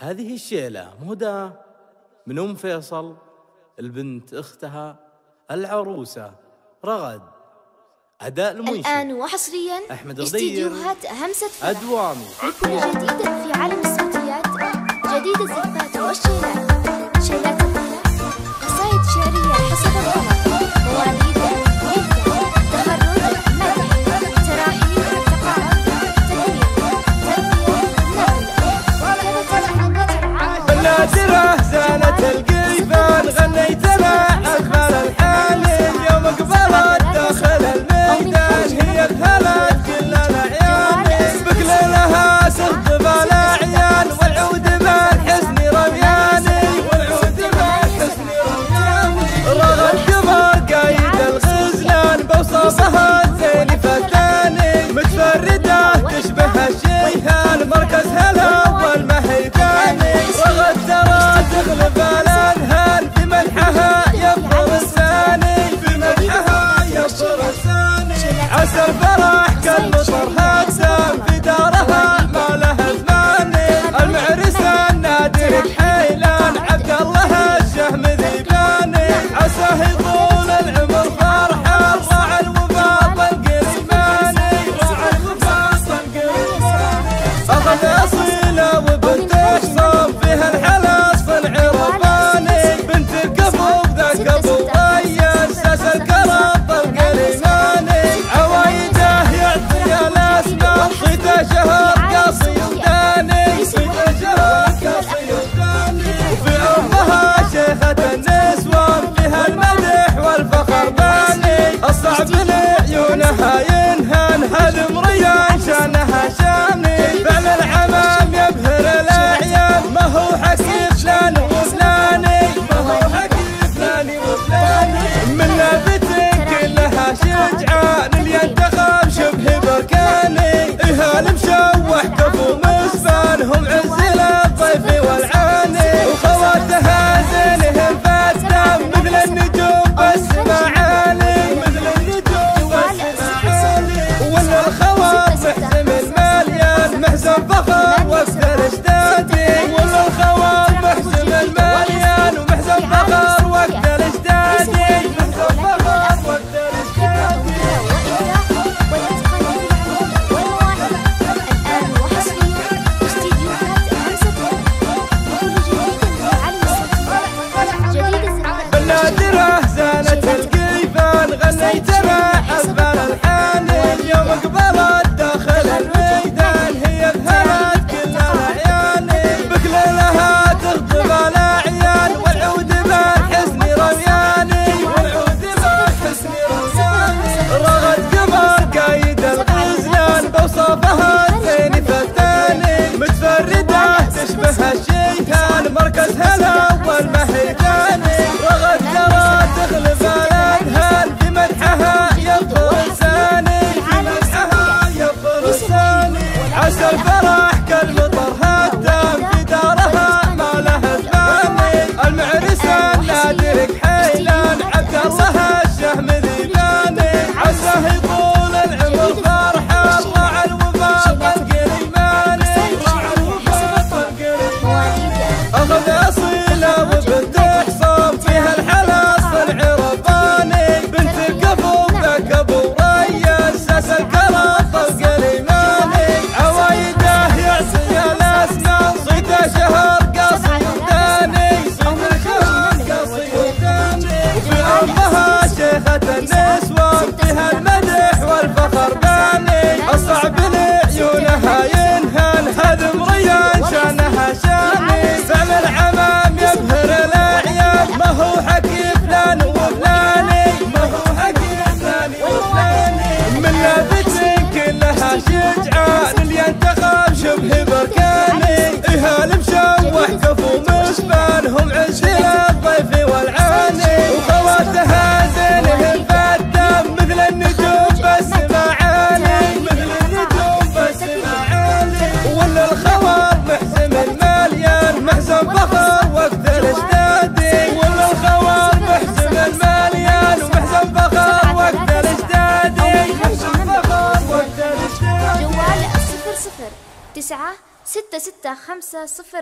هذه الشيلة مهدى من أم فيصل البنت أختها العروسة رغد أداء المنشد الآن وحصريا أحمد استديوهات همسة فرح أدوامي. بكل في عالم الصوتيات جديد الزفات والشيلات said Bella. عسى الفرح كالمطر هتم في دارها ما لها زماني. المعرس نادرك حيلان عبد الله الشهم ذيلاني عساه يطول العمر فرحة مع الوفاء طلق الإيماني. الوفاء طلق الإيماني. أخذ شجعان اليد آه، ستة ستة خمسة صفر